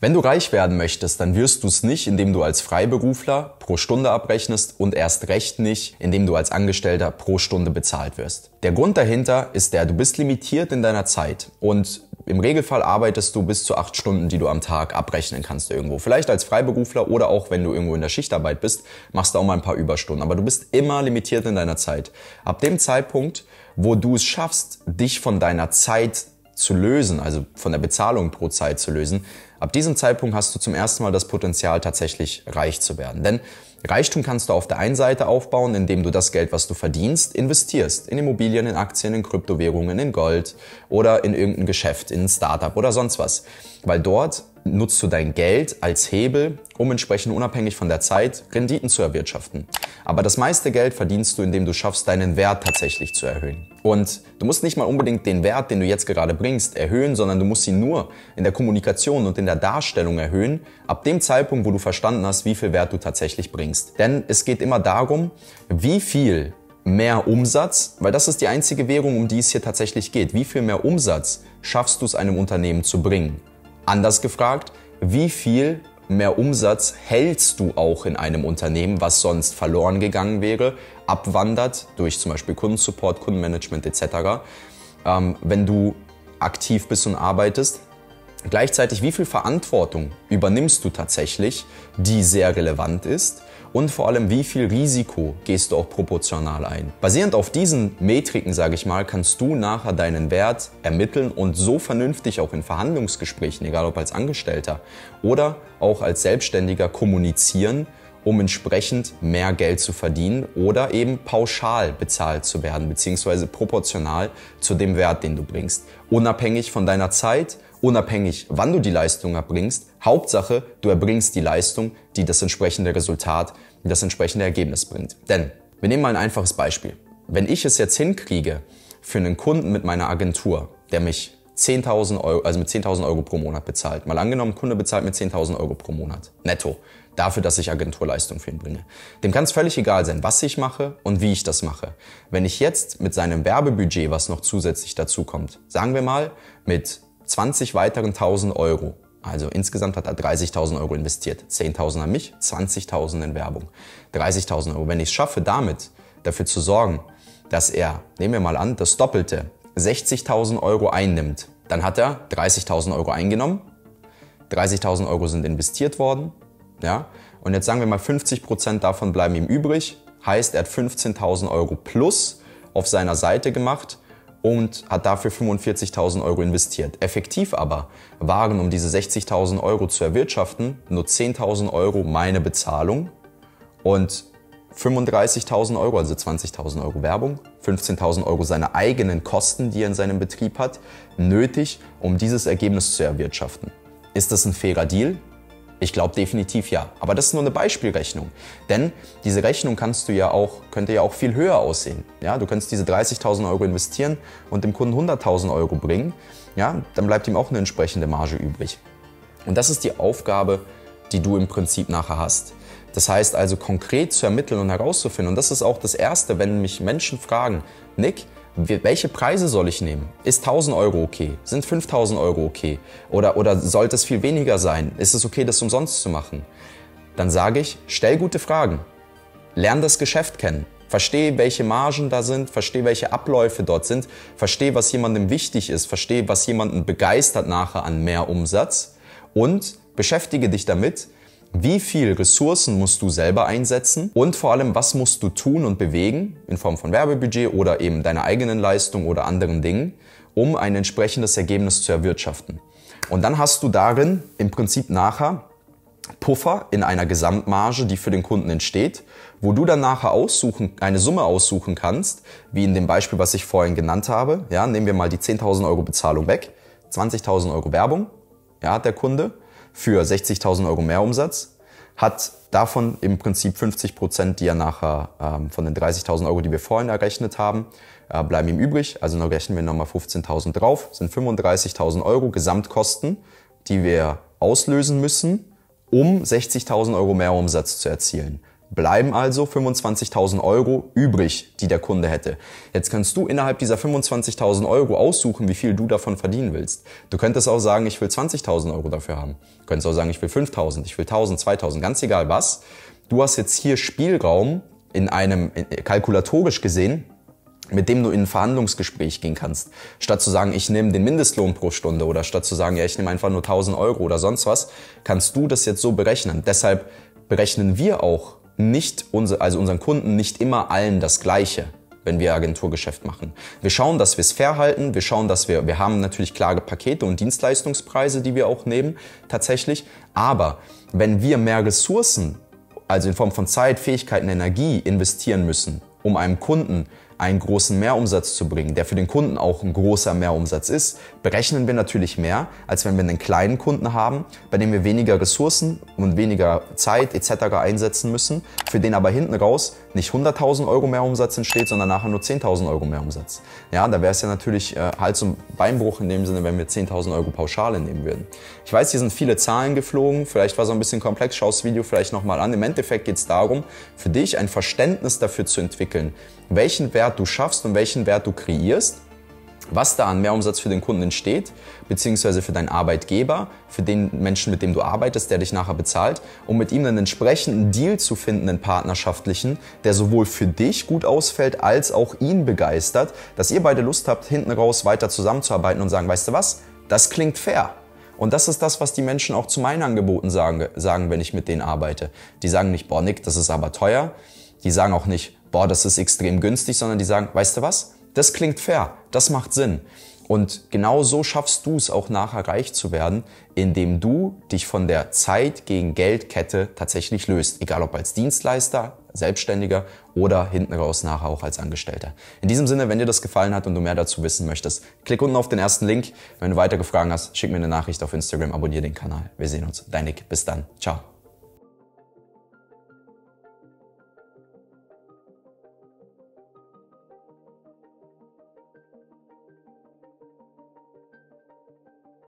Wenn du reich werden möchtest, dann wirst du es nicht, indem du als Freiberufler pro Stunde abrechnest und erst recht nicht, indem du als Angestellter pro Stunde bezahlt wirst. Der Grund dahinter ist der, du bist limitiert in deiner Zeit und im Regelfall arbeitest du bis zu acht Stunden, die du am Tag abrechnen kannst irgendwo. Vielleicht als Freiberufler oder auch wenn du irgendwo in der Schichtarbeit bist, machst du auch mal ein paar Überstunden. Aber du bist immer limitiert in deiner Zeit. Ab dem Zeitpunkt, wo du es schaffst, dich von deiner Zeit zu lösen, also von der Bezahlung pro Zeit zu lösen, ab diesem Zeitpunkt hast du zum ersten Mal das Potenzial, tatsächlich reich zu werden. Denn Reichtum kannst du auf der einen Seite aufbauen, indem du das Geld, was du verdienst, investierst. In Immobilien, in Aktien, in Kryptowährungen, in Gold oder in irgendein Geschäft, in ein Startup oder sonst was. Weil dort nutzt du dein Geld als Hebel, um entsprechend unabhängig von der Zeit Renditen zu erwirtschaften. Aber das meiste Geld verdienst du, indem du schaffst, deinen Wert tatsächlich zu erhöhen. Und du musst nicht mal unbedingt den Wert, den du jetzt gerade bringst, erhöhen, sondern du musst ihn nur in der Kommunikation und in der Darstellung erhöhen, ab dem Zeitpunkt, wo du verstanden hast, wie viel Wert du tatsächlich bringst. Denn es geht immer darum, wie viel mehr Umsatz, weil das ist die einzige Währung, um die es hier tatsächlich geht. Wie viel mehr Umsatz schaffst du es einem Unternehmen zu bringen? Anders gefragt, wie viel mehr Umsatz hältst du auch in einem Unternehmen, was sonst verloren gegangen wäre, abwandert durch zum Beispiel Kundensupport, Kundenmanagement etc., ähm, wenn du aktiv bist und arbeitest. Gleichzeitig, wie viel Verantwortung übernimmst du tatsächlich, die sehr relevant ist und vor allem, wie viel Risiko gehst du auch proportional ein. Basierend auf diesen Metriken, sage ich mal, kannst du nachher deinen Wert ermitteln und so vernünftig auch in Verhandlungsgesprächen, egal ob als Angestellter oder auch als Selbstständiger kommunizieren, um entsprechend mehr Geld zu verdienen oder eben pauschal bezahlt zu werden, beziehungsweise proportional zu dem Wert, den du bringst. Unabhängig von deiner Zeit, unabhängig wann du die Leistung erbringst. Hauptsache, du erbringst die Leistung, die das entsprechende Resultat, das entsprechende Ergebnis bringt. Denn, wir nehmen mal ein einfaches Beispiel. Wenn ich es jetzt hinkriege, für einen Kunden mit meiner Agentur, der mich 10.000 Euro, also mit 10.000 Euro pro Monat bezahlt. Mal angenommen, Kunde bezahlt mir 10.000 Euro pro Monat. Netto. Dafür, dass ich Agenturleistung für ihn bringe. Dem kann es völlig egal sein, was ich mache und wie ich das mache. Wenn ich jetzt mit seinem Werbebudget, was noch zusätzlich dazu kommt, sagen wir mal mit 20 weiteren 1.000 Euro, also insgesamt hat er 30.000 Euro investiert. 10.000 an mich, 20.000 in Werbung. 30.000 Euro. Wenn ich es schaffe, damit dafür zu sorgen, dass er, nehmen wir mal an, das Doppelte 60.000 Euro einnimmt, dann hat er 30.000 Euro eingenommen, 30.000 Euro sind investiert worden, ja, und jetzt sagen wir mal 50 Prozent davon bleiben ihm übrig, heißt er hat 15.000 Euro plus auf seiner Seite gemacht und hat dafür 45.000 Euro investiert. Effektiv aber waren, um diese 60.000 Euro zu erwirtschaften, nur 10.000 Euro meine Bezahlung und 35.000 Euro, also 20.000 Euro Werbung, 15.000 Euro seine eigenen Kosten, die er in seinem Betrieb hat, nötig, um dieses Ergebnis zu erwirtschaften. Ist das ein fairer Deal? Ich glaube definitiv ja. Aber das ist nur eine Beispielrechnung. Denn diese Rechnung kannst du ja auch, könnte ja auch viel höher aussehen. Ja, du könntest diese 30.000 Euro investieren und dem Kunden 100.000 Euro bringen. Ja, dann bleibt ihm auch eine entsprechende Marge übrig. Und das ist die Aufgabe, die du im Prinzip nachher hast. Das heißt also konkret zu ermitteln und herauszufinden. Und das ist auch das Erste, wenn mich Menschen fragen, Nick, welche Preise soll ich nehmen? Ist 1000 Euro okay? Sind 5000 Euro okay? Oder, oder sollte es viel weniger sein? Ist es okay, das umsonst zu machen? Dann sage ich, stell gute Fragen. Lern das Geschäft kennen. Verstehe, welche Margen da sind, verstehe, welche Abläufe dort sind, verstehe, was jemandem wichtig ist, verstehe, was jemanden begeistert nachher an mehr Umsatz und beschäftige dich damit, wie viel Ressourcen musst du selber einsetzen und vor allem, was musst du tun und bewegen in Form von Werbebudget oder eben deiner eigenen Leistung oder anderen Dingen, um ein entsprechendes Ergebnis zu erwirtschaften. Und dann hast du darin im Prinzip nachher Puffer in einer Gesamtmarge, die für den Kunden entsteht, wo du dann nachher aussuchen, eine Summe aussuchen kannst, wie in dem Beispiel, was ich vorhin genannt habe. Ja, nehmen wir mal die 10.000 Euro Bezahlung weg, 20.000 Euro Werbung, ja, hat der Kunde für 60.000 Euro Mehrumsatz, hat davon im Prinzip 50 Prozent, die er nachher ähm, von den 30.000 Euro, die wir vorhin errechnet haben, äh, bleiben ihm übrig. Also dann rechnen wir nochmal 15.000 drauf, sind 35.000 Euro Gesamtkosten, die wir auslösen müssen, um 60.000 Euro Mehrumsatz zu erzielen. Bleiben also 25.000 Euro übrig, die der Kunde hätte. Jetzt kannst du innerhalb dieser 25.000 Euro aussuchen, wie viel du davon verdienen willst. Du könntest auch sagen, ich will 20.000 Euro dafür haben. Du könntest auch sagen, ich will 5.000, ich will 1.000, 2.000, ganz egal was. Du hast jetzt hier Spielraum in einem, kalkulatorisch gesehen, mit dem du in ein Verhandlungsgespräch gehen kannst. Statt zu sagen, ich nehme den Mindestlohn pro Stunde oder statt zu sagen, ja, ich nehme einfach nur 1000 Euro oder sonst was, kannst du das jetzt so berechnen. Deshalb berechnen wir auch nicht, unser, also unseren Kunden nicht immer allen das Gleiche wenn wir Agenturgeschäft machen. Wir schauen, dass wir es fair halten. Wir schauen, dass wir, wir haben natürlich klare Pakete und Dienstleistungspreise, die wir auch nehmen, tatsächlich. Aber wenn wir mehr Ressourcen, also in Form von Zeit, Fähigkeiten, Energie investieren müssen, um einem Kunden einen großen Mehrumsatz zu bringen, der für den Kunden auch ein großer Mehrumsatz ist, berechnen wir natürlich mehr, als wenn wir einen kleinen Kunden haben, bei dem wir weniger Ressourcen und weniger Zeit etc. einsetzen müssen, für den aber hinten raus nicht 100.000 Euro Mehrumsatz entsteht, sondern nachher nur 10.000 Euro Mehrumsatz. Ja, da wäre es ja natürlich äh, halt so ein Beinbruch in dem Sinne, wenn wir 10.000 Euro Pauschale nehmen würden. Ich weiß, hier sind viele Zahlen geflogen, vielleicht war es ein bisschen komplex, schau das Video vielleicht nochmal an. Im Endeffekt geht es darum, für dich ein Verständnis dafür zu entwickeln, welchen Wert du schaffst und welchen Wert du kreierst, was da an Mehrumsatz für den Kunden entsteht, beziehungsweise für deinen Arbeitgeber, für den Menschen, mit dem du arbeitest, der dich nachher bezahlt, um mit ihm einen entsprechenden Deal zu finden, einen partnerschaftlichen, der sowohl für dich gut ausfällt, als auch ihn begeistert, dass ihr beide Lust habt, hinten raus weiter zusammenzuarbeiten und sagen, weißt du was, das klingt fair. Und das ist das, was die Menschen auch zu meinen Angeboten sagen, sagen, wenn ich mit denen arbeite. Die sagen nicht, boah, Nick, das ist aber teuer. Die sagen auch nicht, boah, das ist extrem günstig, sondern die sagen, weißt du was? Das klingt fair, das macht Sinn. Und genau so schaffst du es auch nachher reich zu werden, indem du dich von der Zeit gegen Geldkette tatsächlich löst. Egal ob als Dienstleister, Selbstständiger oder hinten raus nachher auch als Angestellter. In diesem Sinne, wenn dir das gefallen hat und du mehr dazu wissen möchtest, klick unten auf den ersten Link. Wenn du weitere Fragen hast, schick mir eine Nachricht auf Instagram, abonniere den Kanal. Wir sehen uns. Dein Nick. Bis dann. Ciao.